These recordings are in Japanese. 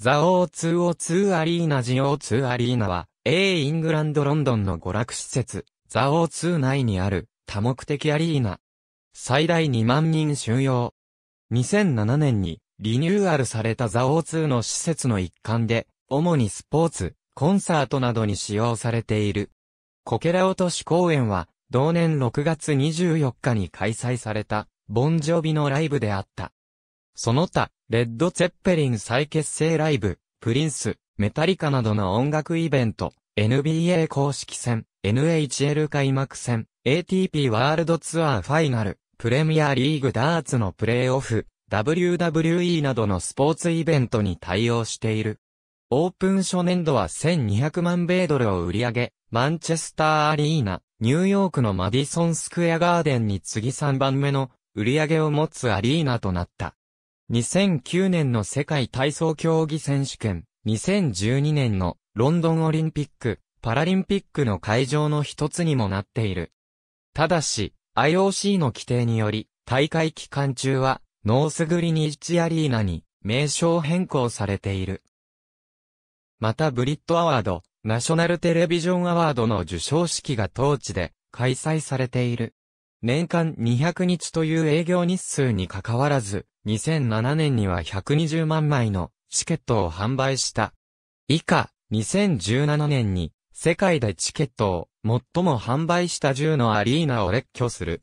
ザ O2O2 アリーナ GO2 アリーナは、A イングランドロンドンの娯楽施設、ザ O2 内にある多目的アリーナ。最大2万人収容。2007年にリニューアルされたザ O2 の施設の一環で、主にスポーツ、コンサートなどに使用されている。こけら落とし公演は、同年6月24日に開催された、ボンジョビのライブであった。その他、レッド・ツェッペリン再結成ライブ、プリンス、メタリカなどの音楽イベント、NBA 公式戦、NHL 開幕戦、ATP ワールドツアーファイナル、プレミアリーグダーツのプレイオフ、WWE などのスポーツイベントに対応している。オープン初年度は1200万米ドルを売り上げ、マンチェスターアリーナ、ニューヨークのマディソンスクエアガーデンに次3番目の売り上げを持つアリーナとなった。2009年の世界体操競技選手権、2012年のロンドンオリンピック、パラリンピックの会場の一つにもなっている。ただし、IOC の規定により、大会期間中は、ノースグリニッチアリーナに名称変更されている。またブリットアワード、ナショナルテレビジョンアワードの授賞式が当地で開催されている。年間200日という営業日数に関わらず、2007年には120万枚のチケットを販売した。以下、2017年に世界でチケットを最も販売した10のアリーナを列挙する。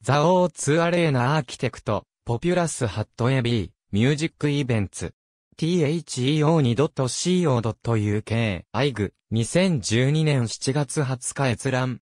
ザオー2アレーナアーキテクト、ポピュラスハットエビー、ミュージックイベンツ。theo2.co.uk、アイグ、2012年7月20日閲覧。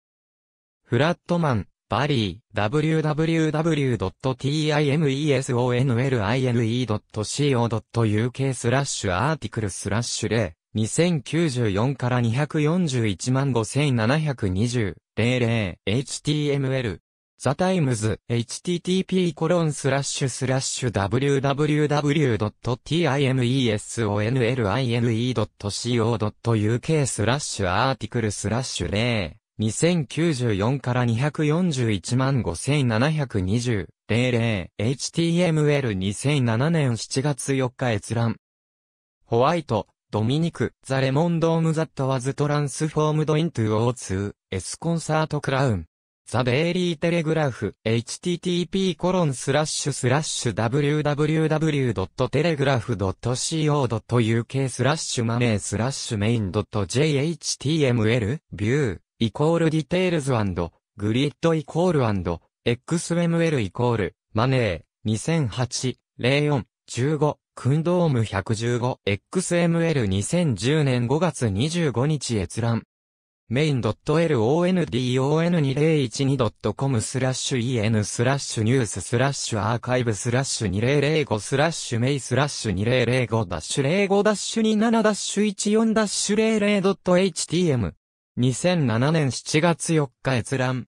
Flatman、Barry、www.timesonline.co.uk スラッシュ article スラッシュ0、2094から241万5720、00、html。 The Times、http コロンスラッシュスラッシュ www.timesonline.co.uk スラッシュ article スラッシュ0。2094から241万5720、00、HTML2007 年7月4日閲覧。White、Dominic、The lemon dome that was transformed into O2's concert crown。ザ・デイリー・テレグラフ、http コロンスラッシュスラッシュ www.telegraph.co.uk スラッシュ money スラッシュメイン .jhtml view イコール details grid イコール XML イコール money 2008 04 15 cndome 115XML2010 年5月25日閲覧 main.london2012.com スラッシュ en スラッシュニューススラッシュ archive スラッシュ2005スラッシュ May スラッシュ2005ダッシュ05ダッシュ27ダッシュ14ダッシュ 00.htm 2007年7月4日閲覧。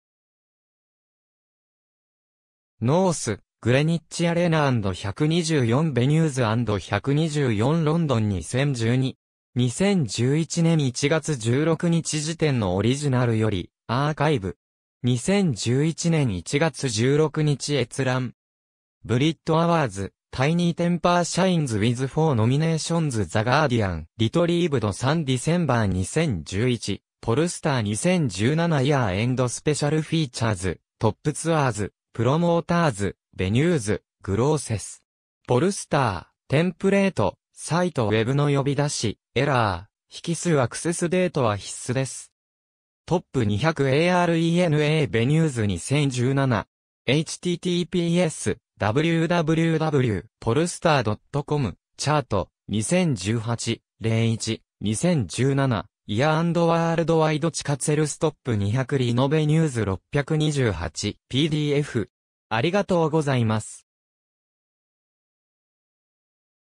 North、Greenwich Arena &124 Venues &124 London 2012。2011年1月16日時点のオリジナルより、アーカイブ。2011年1月16日閲覧。 Brit Awards、Tinie Tempah shines with 4 nominations The Guardian、Retrieved 3 December 2011。 Pollstar 2017 Year End Special Features、Top Tours、Promoters、Venues、Grosses。Pollstar、テンプレート、サイトウェブの呼び出し、エラー、引数 access date は必須です。 Top 200 ARENA Venues 2017 https www.polstar.com chart 2018 01 2017 Year worldwide ticket sales top 200 arena venues 628 PDF。ありがとうございます。